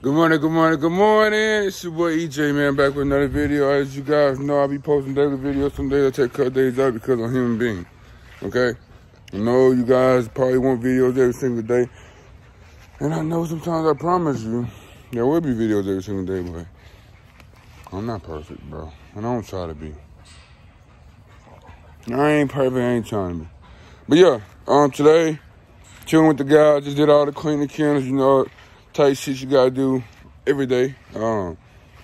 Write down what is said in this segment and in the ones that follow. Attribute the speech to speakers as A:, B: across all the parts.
A: Good morning, good morning, good morning. It's your boy EJ, man, back with another video. As you guys know, I'll be posting daily videos. Some days I take cut days out because I'm a human being, okay? I know you guys probably want videos every single day. And I know sometimes I promise you there will be videos every single day, but I'm not perfect, bro. And I don't try to be. I ain't perfect, I ain't trying to be. But yeah, um, today, chilling with the guys, just did all the cleaning candles, you know, type shit you gotta do every day. Um,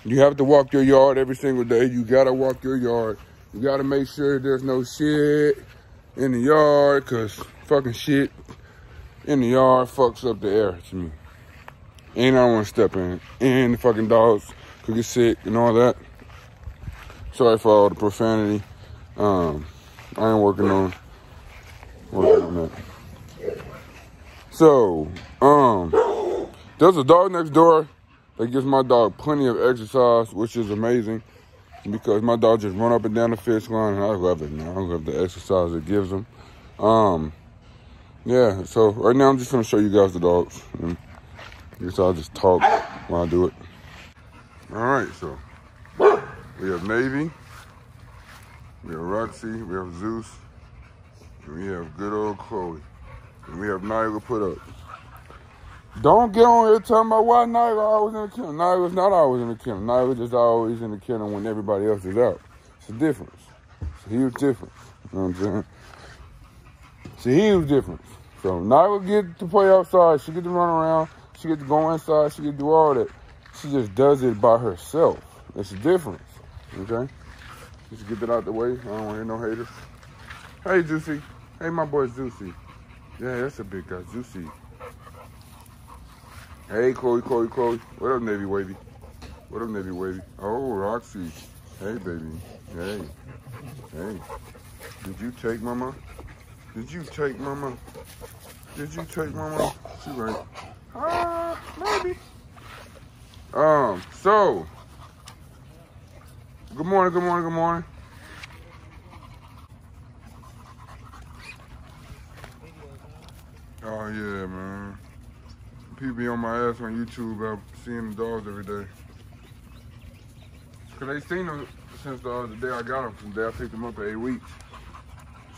A: you have to walk your yard every single day. You gotta walk your yard. You gotta make sure there's no shit in the yard, cause fucking shit in the yard fucks up the air to me. And I don't wanna step in. And the fucking dogs could get sick and all that. Sorry for all the profanity. Um, I ain't working on working on that. So, um, there's a dog next door that gives my dog plenty of exercise, which is amazing because my dog just run up and down the fence line, and I love it, man. I love the exercise it gives him. Um, yeah, so right now I'm just gonna show you guys the dogs. And I guess I'll just talk while I do it. All right, so we have Navi, we have Roxy, we have Zeus, and we have good old Chloe. And we have Nyla put up. Don't get on here talking about why Nyla always in the kennel. Nyla's not always in the kennel. Nyla just always in the kennel when everybody else is out. It's a difference. It's a huge difference. You know what I'm saying? It's a huge difference. So Nyla get to play outside. She get to run around. She get to go inside. She get to do all that. She just does it by herself. It's a difference. Okay? Just get that out the way. I don't want to hear no haters. Hey, Juicy. Hey, my boy Juicy. Yeah, that's a big guy. Juicy. Hey, Chloe, Chloe, Chloe. What up, Navi Wavy? What up, Navi Wavy? Oh, Roxy. Hey, baby. Hey. Hey. Did you take mama? Did you take mama? Did you take mama? She right. Ah, maybe. Um, so. Good morning, good morning, good morning. Oh, yeah, man. People be on my ass on YouTube about seeing the dogs every day. Cause they seen them since the, the day I got them, from the day I picked them up at eight weeks.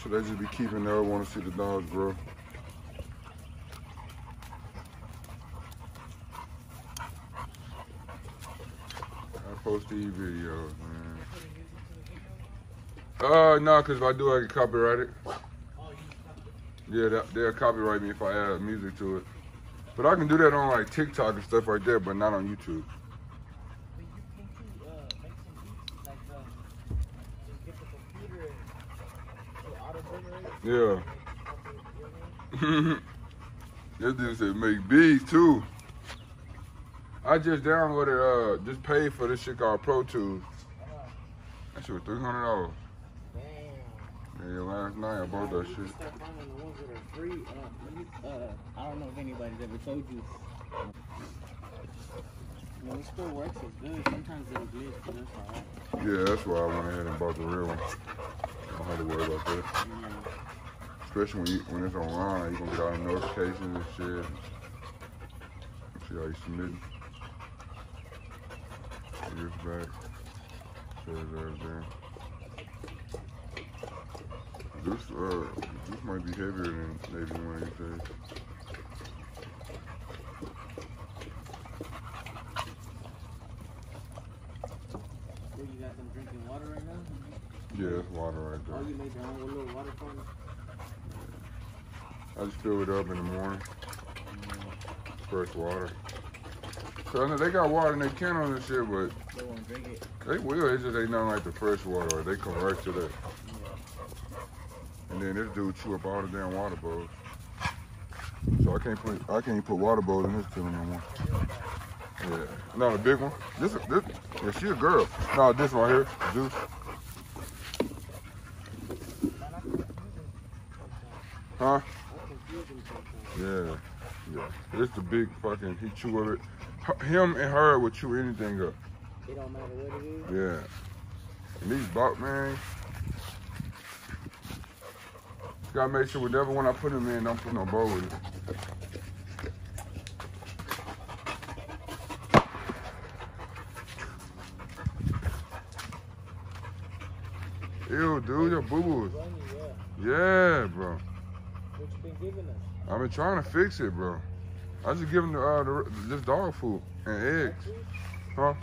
A: So they just be keeping there, want to see the dogs grow. I post these videos, man. Uh, no, cause if I do, I get copyrighted. Yeah, they'll copyright me if I add music to it. But I can do that on like TikTok and stuff like that, but not on YouTube. Yeah. this dude said make beats too. I just downloaded, uh, just paid for this shit called Pro Tools. That shit was three hundred dollars. Yeah, last night I bought that shit.
B: Free, uh, uh, I don't know if anybody's ever told you. When it still works, it's good. Sometimes it'll glitch, but that's alright.
A: Yeah, that's why I went ahead and bought the real one. I don't have to worry about that.
B: Yeah.
A: Especially when you, when it's online, you gonna get all the notifications and shit. See how you submitting. Here's back. Says everything. This uh this might be heavier than maybe one of these days.
B: So you got them drinking water right now?
A: Yeah, it's water right there.
B: Oh,
A: there.
B: you made your own little water fountain?
A: I just fill it up in the morning. Fresh water. So I know they got water in their kennels and shit, but
B: They won't drink it.
A: they will. It's just they not like the fresh water. Or they come right to that. And then this dude chew up all the damn water bowls. So I can't put I can't put water bowls in this kennel no more. Yeah. No, the big one. This is this yeah, she a girl. No, this one here, Juice. Huh? Yeah, yeah. It's the big fucking he chew of it. Him and her would chew anything up.
B: It don't matter what it is.
A: Yeah. And these buck man gotta make sure whatever one I put them in, don't put no bowl in it. Ew, dude, your
B: boo-boos. Yeah,
A: bro.
B: What you been giving us?
A: I've been trying to fix it, bro. I just give them the, uh, the, just dog food and eggs. Huh?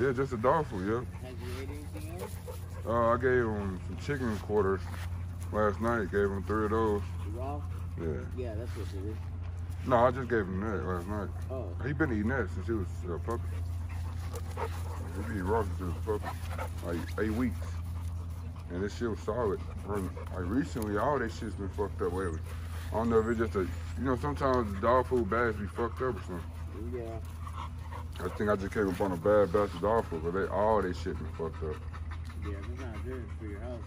A: Yeah, just the dog food, yeah. Uh, I gave him some chicken quarters last night. Gave him three of those.
B: Raw?
A: Yeah.
B: Yeah, that's what it is.
A: No, I just gave him that last night.
B: Oh.
A: He been eating that since he was a puppy. He been eating raw since he was a puppy. Like eight weeks. And this shit was solid. Run- Like recently, all that shit's been fucked up lately. I don't know if it's just a, you know, sometimes dog food bags be fucked up or something.
B: Yeah.
A: I think I just came upon a bad batch of dog food, but they all they shit been fucked up.
B: Yeah, it's not good for your health.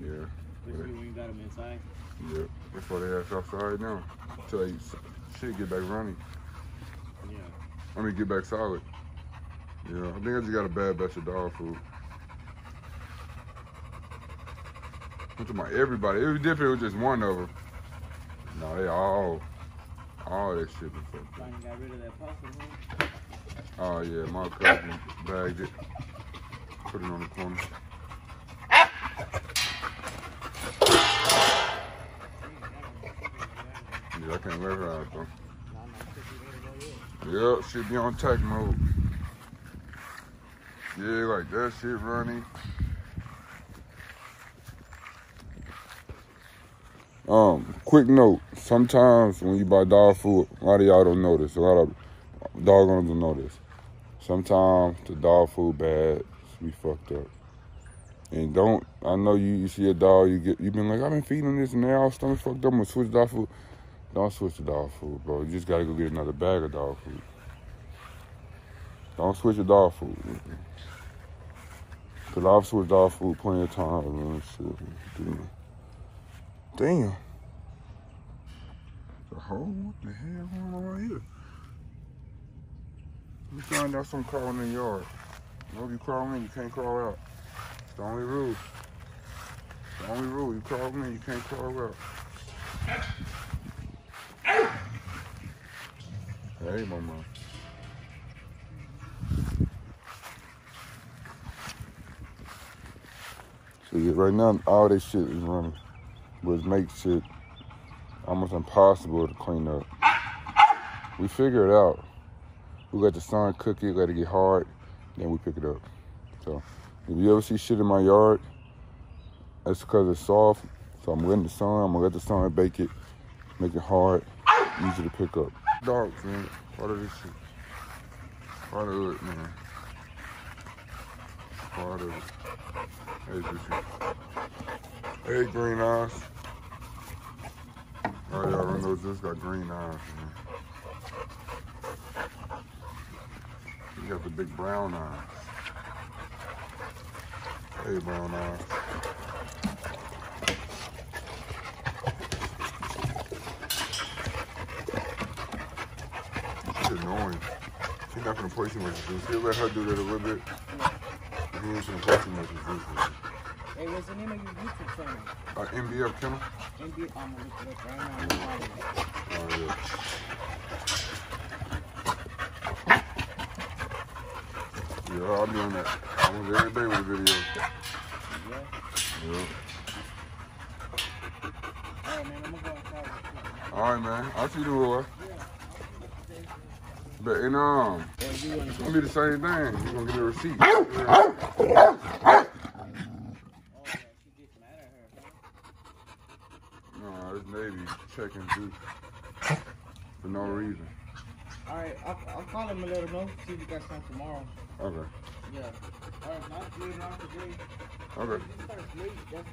A: Yeah,
B: Especially when you got them inside.
A: yeah. That's why they ass outside now. Till they shit get back running.
B: Yeah.
A: I mean, get back solid. Yeah, I think I just got a bad batch of dog food. I'm talking about everybody. It was different. It was just one of them. No, they all, all that shit been fucked up.
B: Got rid of that possum, huh?
A: Oh yeah, my cousin bagged it, put it on the corner. I can't let her out though. Yep, shit be on tech mode. Yeah, like that shit running. Um, quick note. Sometimes when you buy dog food, a lot of y'all don't know this. A lot of dog owners don't know this. Sometimes the dog food bags be fucked up. And don't I know you, you see a dog, you get you been like, I've been feeding this and they all stomach fucked up, I'm gonna switch dog food. Don't switch the dog food, bro. You just gotta go get another bag of dog food. Don't switch the dog food. Cause I've switched dog food plenty of times, man. Shit. Damn. The hole? What the hell going on right here? You find out some crawling in the yard. You know if you crawl in, you can't crawl out. It's the only rule. The only rule. You crawl in, you can't crawl out. Mama. So yeah, right now all this shit is running, which makes it almost impossible to clean up. We figure it out. We let the sun cook it, let it get hard, then we pick it up. So if you ever see shit in my yard, that's because it's soft. So I'm letting the sun, I'm gonna let the sun bake it, make it hard, easy to pick up. Dogs, man, part of this shit. Part of it, man. Part of it. Hey, Juicy. Hey, green eyes. Oh, don't know this got green eyes, man. You got the big brown eyes. Hey, brown eyes. She's annoying. She's not too much juice. He'll let her do that a little bit. He ain't gonna play too much juice.
B: Hey, what's the name of your YouTube channel?
A: Uh, NBF Kennel?
B: NB, I'm gonna look it right now. I'm
A: Oh, yeah. Yeah, I'll be on that almost every day with a video.
B: Yeah.
A: Yeah.
B: Alright, man, I'm gonna go outside.
A: All right, man. I'll see you tomorrow. But, and, um,
B: you wanna
A: it's gonna be the same thing. You're gonna get a receipt.
B: Oh, yeah, she gets mad at her, huh?
A: No, it's Navi checking juice for no reason.
B: Alright, I'll, I'll call him and let him know. See if you guys come tomorrow.
A: Okay.
B: Yeah. Alright, not later on today.
A: Okay.
B: It late.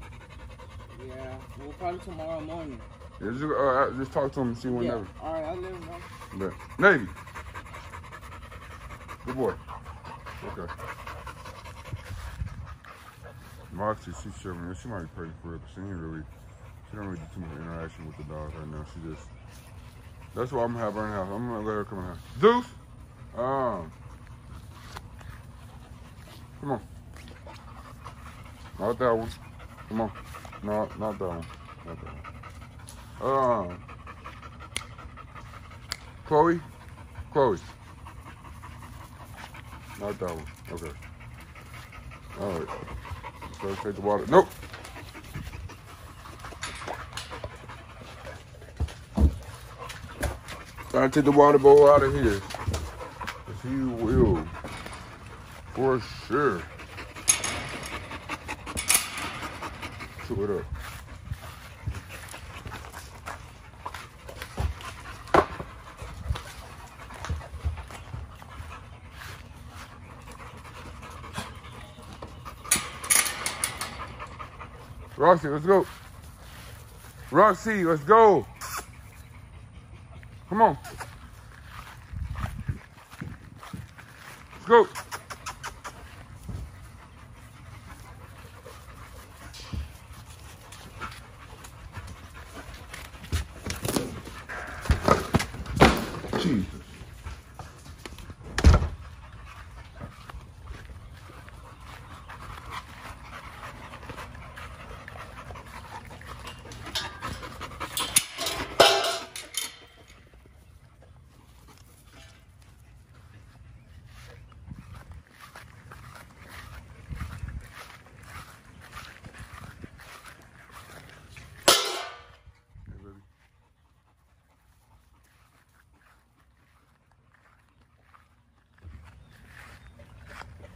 B: Yeah, we'll probably tomorrow morning.
A: Yeah, just, uh, just talk to him and see
B: Yeah.
A: whenever.
B: Alright, I'll let him know.
A: But, Navi. Good boy. Okay. Moxie, she's showing me. She might be pregnant for it, but she ain't really, she don't really do too much interaction with the dog right now. She just, that's why I'm gonna have her in the house. I'm gonna let her come in the house. Zeus! Um, come on. Not that one. Come on. No, not that one. Not that one. Um, Chloe? Chloe. Not that one. Okay. All right. So take the water. Nope. Gotta take the water bowl out of here. If you will. For sure. Chew it up. Roxy, let's go. Roxy, let's go. Come on. Let's go.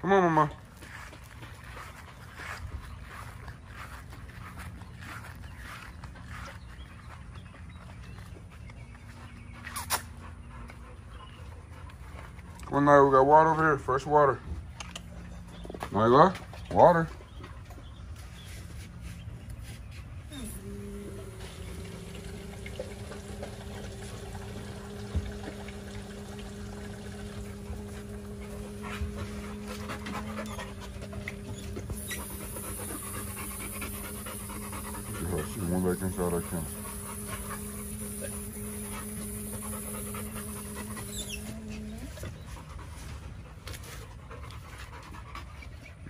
A: Come on, mama. Come on, now we got water over here, fresh water. Nyla, water. Yeah, she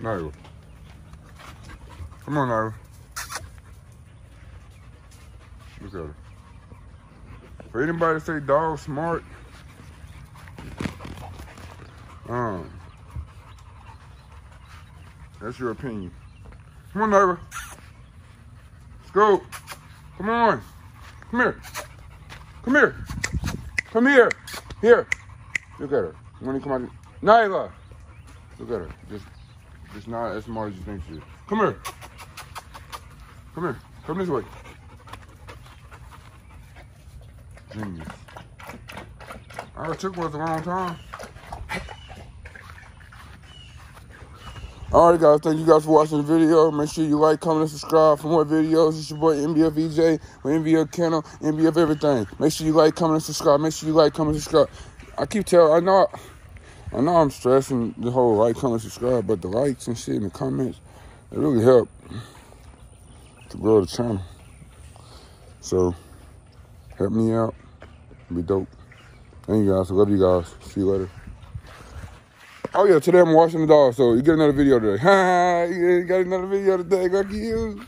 A: Nyla. Come on, Nyla. Look at her. For anybody to say dog smart, um, that's your opinion. Come on, Nyla. Let's go. Come on. Come here. Come here. Come here. Here. Look at her. When you come out, Nyla. Look at her. Just, just not as smart as you think she is. Come here. Come here. Come this way. Genius. I took one the wrong time. All right, guys. Thank you guys for watching the video. Make sure you like, comment, and subscribe for more videos. It's your boy NBF EJ with NBF Channel, NBF everything. Make sure you like, comment, and subscribe. Make sure you like, comment, and subscribe. I keep telling, I know, I know I'm stressing the whole like, comment, subscribe, but the likes and shit and the comments, it really help to grow the channel. So, help me out. Be dope. Thank you guys. I love you guys. See you later. Oh yeah, today I'm washing the dog, so you get another video today. Ha! you got another video today. Go you.